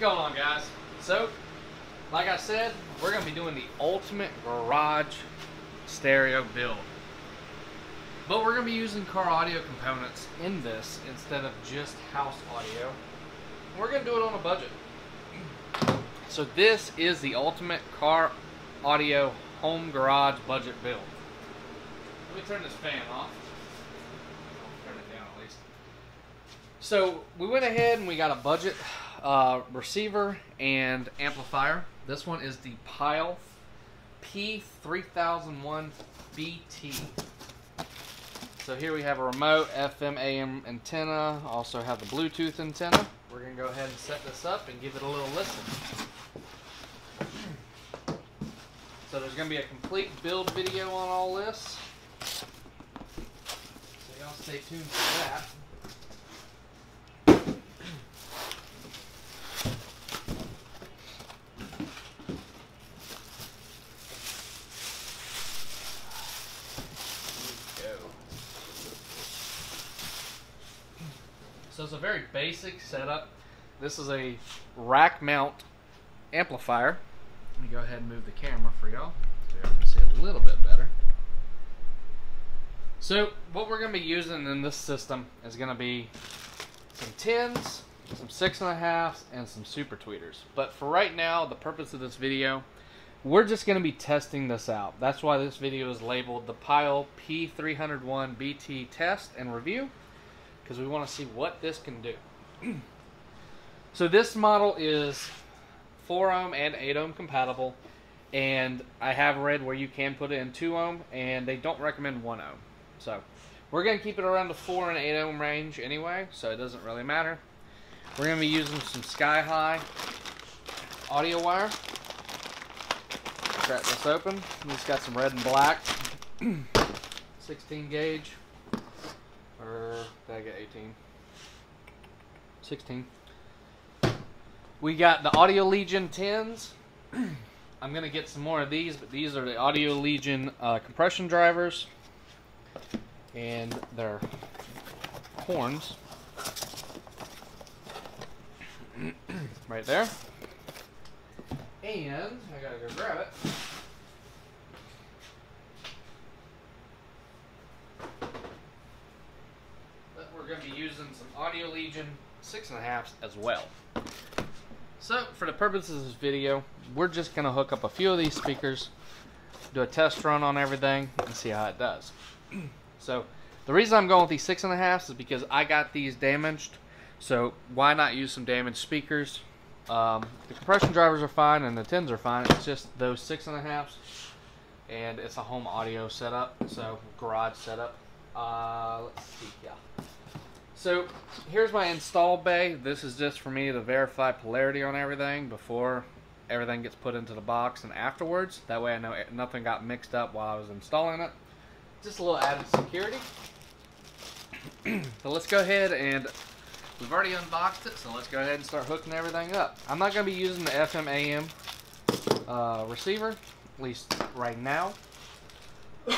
going on, guys? So, like I said, we're going to be doing the ultimate garage stereo build. But we're going to be using car audio components in this instead of just house audio. We're going to do it on a budget. So this is the ultimate car audio home garage budget build. Let me turn this fan off. Turn it down at least. So we went ahead and we got a budget uh, receiver and amplifier. This one is the Pyle P3001 BT. So here we have a remote FM AM antenna, also have the Bluetooth antenna. We're going to go ahead and set this up and give it a little listen. So there's going to be a complete build video on all this. So y'all stay tuned for that. So it's a very basic setup. This is a rack mount amplifier. Let me go ahead and move the camera for y'all so y'all can see a little bit better. So what we're going to be using in this system is going to be some tens, some six and a halfs, and some super tweeters. But for right now, the purpose of this video, we're just going to be testing this out. That's why this video is labeled the Pyle P301 BT test and review because we want to see what this can do. so this model is 4 ohm and 8 ohm compatible and I have read where you can put it in 2 ohm and they don't recommend 1 ohm. So we're going to keep it around the 4 and 8 ohm range anyway so it doesn't really matter. We're going to be using some sky high audio wire. Crack this open. It's got some red and black. 16 gauge or did I get 18? 16. We got the Audio Legion 10s. I'm going to get some more of these, but these are the Audio Legion uh, compression drivers. And they're horns. right there. And I gotta go grab it. going to be using some Legion 6.5s as well. So, for the purposes of this video, we're just to hook up a few of these speakers, do a test run on everything, and see how it does. so, the reason I'm going with these 6.5s is because I got these damaged, so why not use some damaged speakers? Um, the compression drivers are fine and the 10s are fine, it's just those 6.5s, and it's a home audio setup, so garage setup. Uh, let's see, yeah. So here's my install bay. This is just for me to verify polarity on everything before everything gets put into the box and afterwards. That way I know nothing got mixed up while I was installing it. Just a little added security. so let's go ahead and we've already unboxed it, so let's go ahead and start hooking everything up. I'm not going to be using the FM AM uh, receiver, at least right now.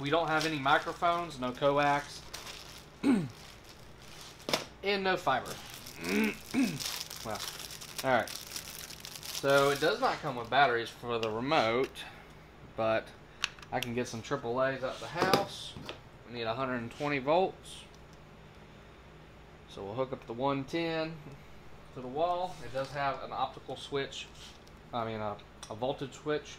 we don't have any microphones, no coax, and no fiber. well, alright. So it does not come with batteries for the remote, but I can get some AAA's out the house. I need 120 volts. So we'll hook up the 110 to the wall. It does have an optical switch, I mean a, a voltage switch.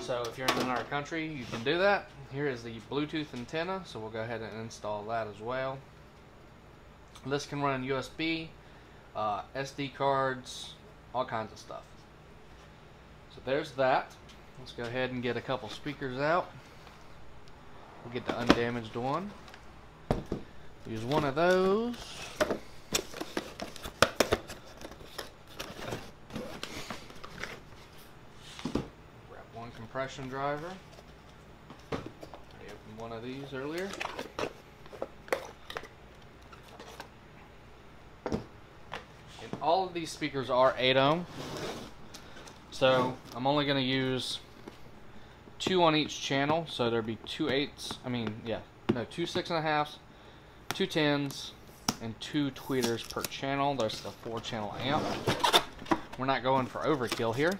So if you're in another country, you can do that. Here is the Bluetooth antenna, so we'll go ahead and install that as well. This can run USB, uh, SD cards, all kinds of stuff. So there's that. Let's go ahead and get a couple speakers out. We'll get the undamaged one. Use one of those. Compression driver one of these earlier. And all of these speakers are 8 ohm. So I'm only going to use two on each channel. So there'd be two eights, I mean, yeah, no, two six and a halves, two tens, and two tweeters per channel. There's the four channel amp. We're not going for overkill here.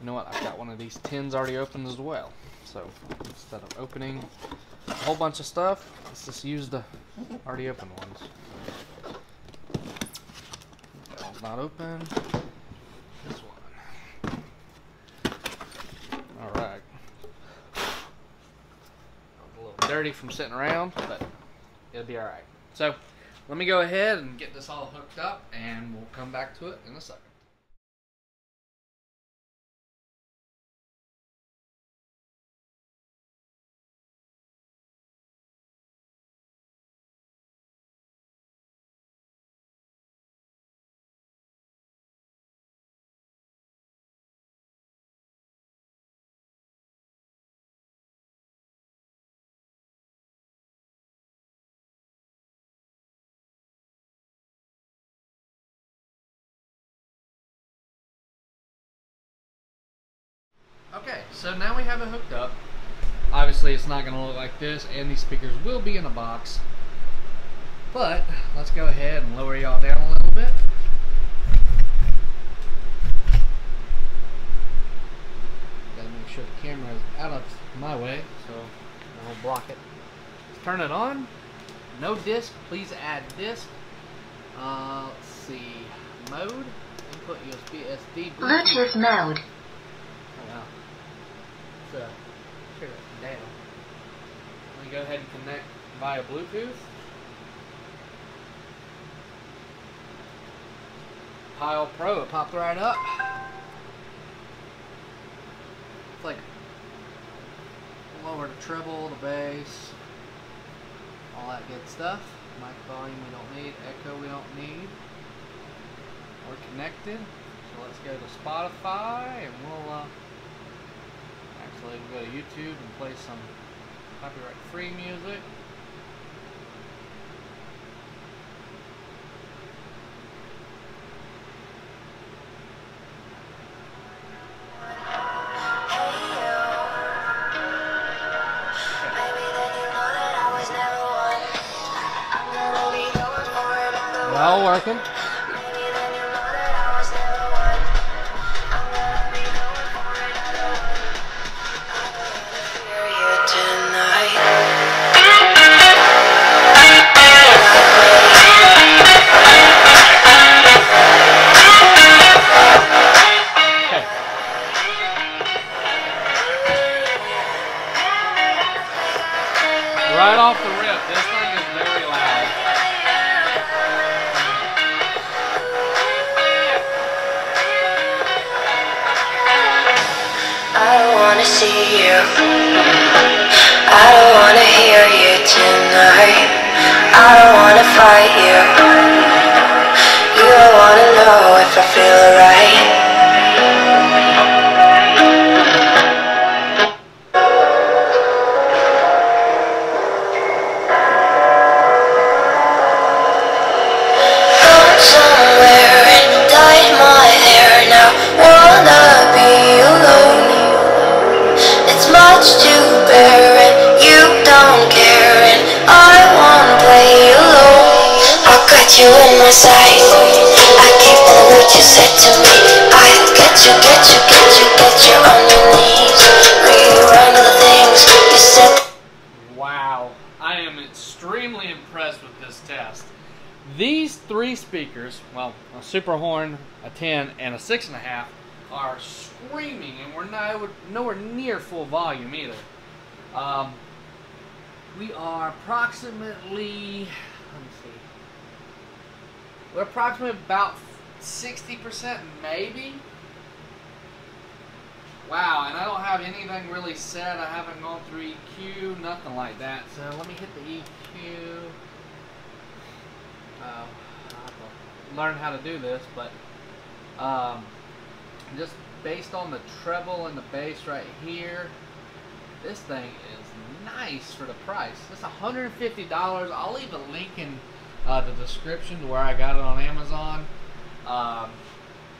You know what? I've got one of these tins already opened as well. So instead of opening a whole bunch of stuff, let's just use the already open ones. not open. This one. Alright. A little dirty from sitting around, but it'll be alright. So, let me go ahead and get this all hooked up, and we'll come back to it in a second. So now we have it hooked up. Obviously it's not going to look like this and these speakers will be in a box. But let's go ahead and lower y'all down a little bit. Gotta make sure the camera is out of my way so I won't block it. Let's turn it on. No disc, please add disc. Uh, let's see, mode, input USB SD. Bluetooth mode. Oh, wow uh, turn it down. Let me go ahead and connect via Bluetooth. Pyle Pro, it popped right up. It's like lower the treble, the bass, all that good stuff. Mic volume we don't need, echo we don't need. We're connected. So let's go to Spotify and we'll uh, Actually, we'll go to YouTube and play some copyright-free music. Working. See you. Got you in my sight. I keep the what you said to me. I get you, get you, get you, get you on your knees. The things you said. Wow, I am extremely impressed with this test. These three speakers, well, a super horn, a 10, and a 6.5, are screaming, and we're not, nowhere near full volume either. Um, we are approximately, let me see, we're approximately about 60% maybe. Wow, and I don't have anything really set. I haven't gone through EQ, nothing like that. So let me hit the EQ. Uh, learn how to do this, but um, just based on the treble and the bass right here, this thing is nice for the price. It's $150. I'll leave a link in uh, the description to where I got it on Amazon. Um,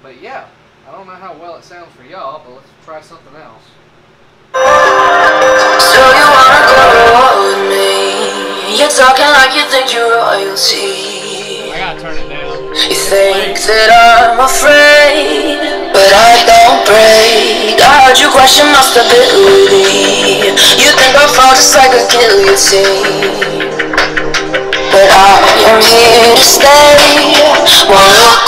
but yeah, I don't know how well it sounds for y'all, but let's try something else. So you wanna go with me? You're talking like you think you're royalty. I gotta turn it down. You think that I'm afraid, but I don't break. I heard you question my stability. You think I'll fall just like a guillotine. I am here to stay. Won't look away.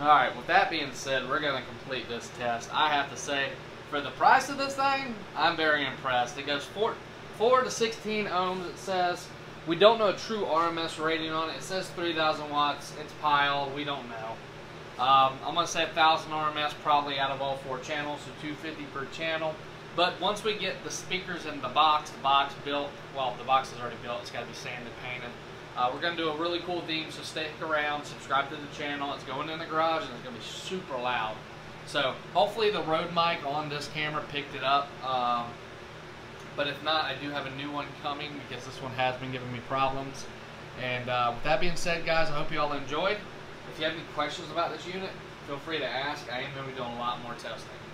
Alright, with that being said, we're going to complete this test. I have to say, for the price of this thing, I'm very impressed. It goes 4, 4 to 16 ohms, it says. We don't know a true RMS rating on it. It says 3,000 watts. It's Pyle. We don't know. Um, I'm going to say 1,000 RMS probably out of all four channels, so 250 per channel. But once we get the speakers in the box, the box built, well, the box is already built. It's got to be sanded, and painted. Uh, we're going to do a really cool theme, so stick around, subscribe to the channel. It's going in the garage, and it's going to be super loud. So hopefully the Rode mic on this camera picked it up. Um, but if not, I do have a new one coming because this one has been giving me problems. And uh, with that being said, guys, I hope you all enjoyed. If you have any questions about this unit, feel free to ask. I am going to be doing a lot more testing.